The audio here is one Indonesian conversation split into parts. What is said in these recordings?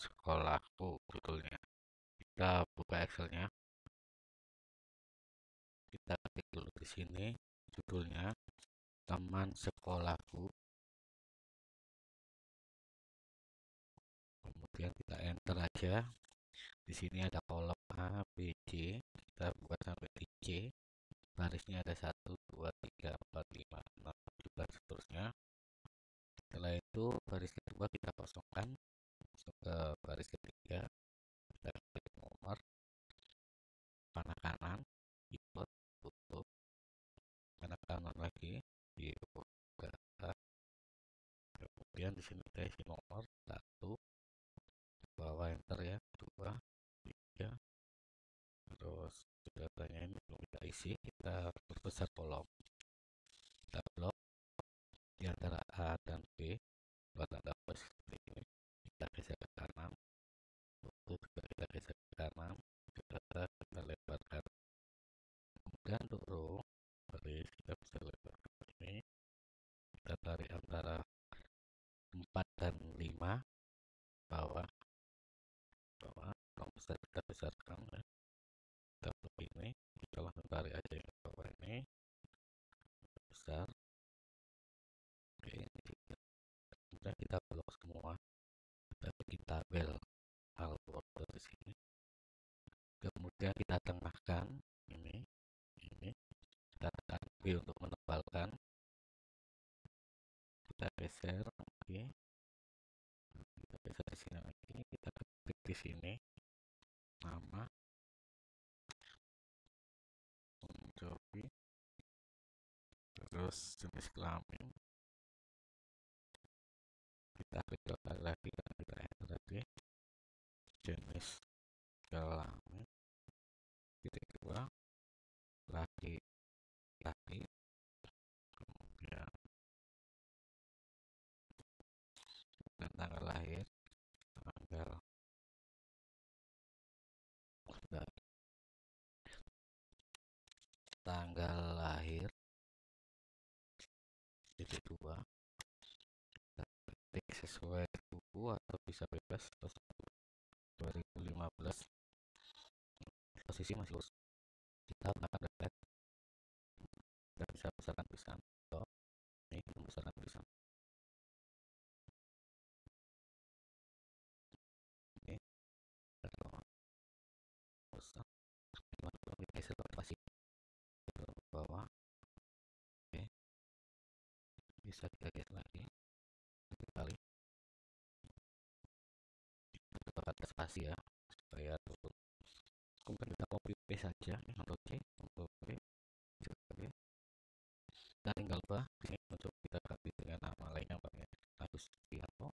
sekolahku judulnya kita buka excelnya. Kita ketik dulu di sini judulnya teman sekolahku kemudian kita enter aja. Di sini ada kolom A B C. Kita buka sampai di C. Barisnya ada 1 2 3 4 5 6 7 seterusnya. Setelah itu baris kedua kita kosongkan baris ketiga klik nomor panah kanan input tutup panah kanan lagi dibuka kemudian di sini kita isi nomor satu bawah enter ya dua tiga. Terus datanya ini belum kita isi kita perbesar kolom. Kita blok di antara A dan B buat tanda seperti ini. Kita geser ke kanan itu juga kita geser ke kanan kita, kita lebarkan kemudian untuk row baris kita bisa lebarkan ini kita tarik antara 4 dan 5 bawah bawah kalau besar kita besarkan ya kita blok ini kita langsung tarik aja yang bawah ini besar oke ini juga kemudian kita blok semua kita bikin tabel hal order di sini kemudian kita tengahkan ini ini kita B untuk menebalkan. Kita geser lagi kita geser di sini lagi kita ketik di sini. Nama. Jovi terus jenis kelamin. Kita klik lagi dan kita enter lagi. Jenis kelamin. Titik dua. Laki tanggal lahir. Titik dua. Ketik sesuai buku atau bisa bebas 2015 posisi masih urus. Kita detek. Kita bisa besarkan tulisan bisa kita geser lagi. Kali. Kita spasi ya. Supaya turun kemudian kita copy paste saja untuk C untuk B B kita tinggal ubah ini untuk kita ganti dengan nama lainnya pakai Agus Tianto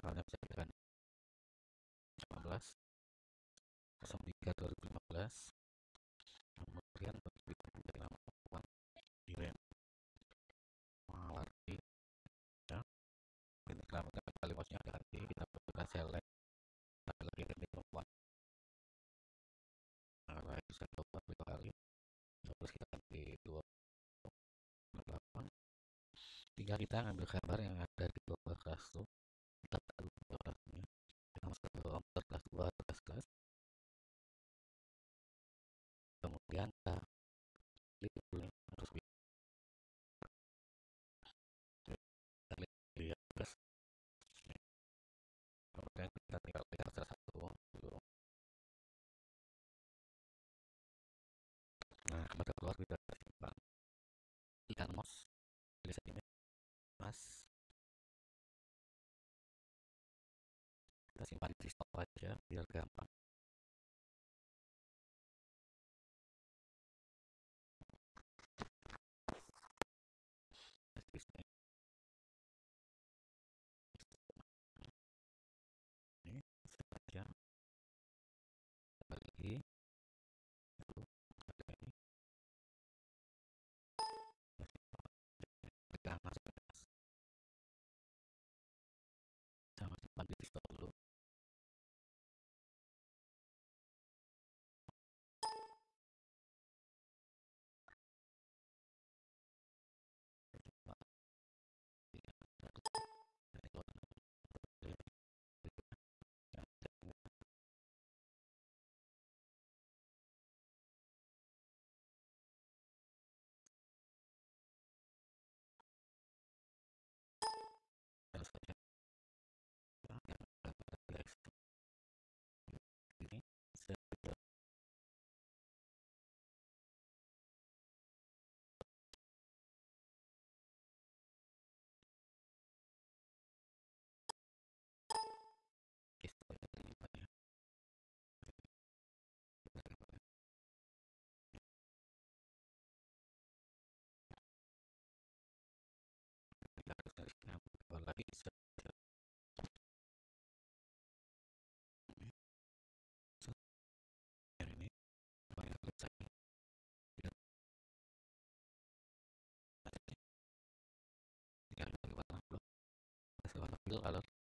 tanggalnya bisa kita ganti. 18 03 2015 kemudian begitu menjadi nama perempuan Iren Mawarti ya ini kelamin kali maksudnya ganti kita buka select kita lagi ganti perempuan nah bisa coba dua kali terus kita ganti dua delapan tinggal kita ambil gambar yang ada di bawah kelas itu kita taruh kelasnya masuk ke kelas dua kelas kelas. Kemudian kita klik dulu klik di atas. Kemudian kita tinggal lihat salah satu nah kepada keluar kita simpan. Ikan mouse. Pilih setting kita simpan di stop aja biar gampang ambil color